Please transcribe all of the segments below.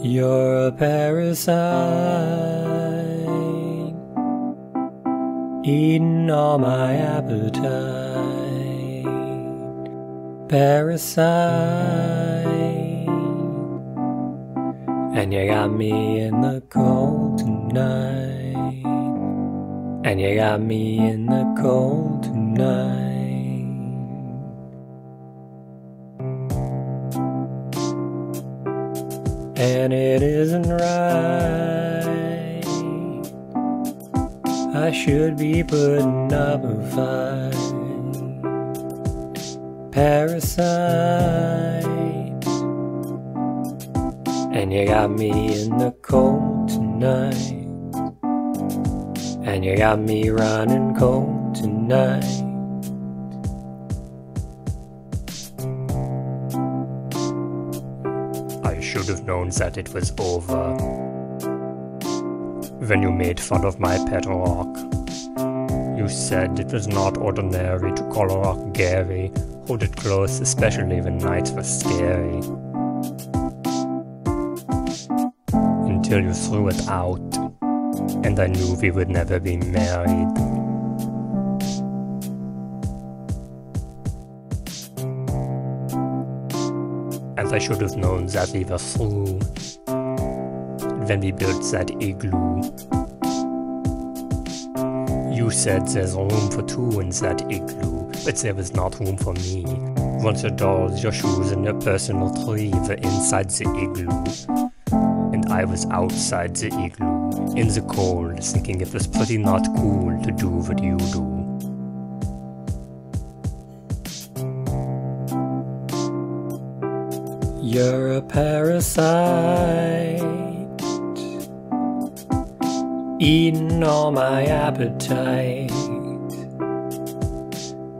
You're a parasite, eating all my appetite. Parasite, and you got me in the cold tonight. And you got me in the cold tonight. And it isn't right. I should be putting up a fight. Parasite, and you got me in the cold tonight, and you got me running cold tonight. I should have known that it was over. When you made fun of my pet rock, you said it was not ordinary to call a rock Gary. Hold it close, especially when nights were scary. Until you threw it out, and I knew we would never be married. And I should have known that we were through when we built that igloo. You said there's room for two in that igloo, but there was not room for me. Once your dolls, your shoes, and your personal tree were inside the igloo. And I was outside the igloo, in the cold, thinking it was pretty not cool to do what you do. You're a parasite, eating all my appetite.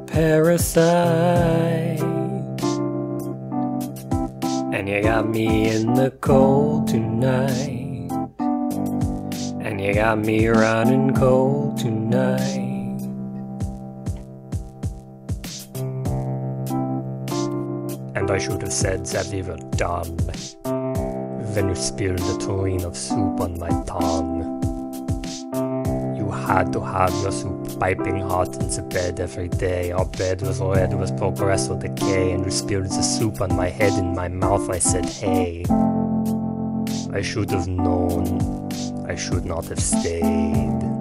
Parasite, and you got me in the cold tonight, and you got me running cold tonight. And I should have said that we were done when you spilled a tureen of soup on my tongue. You had to have your soup piping hot in the bed every day. Our bed was red with Progresso decay, and you spilled the soup on my head in my mouth. I said, Hey, I should have known. I should not have stayed.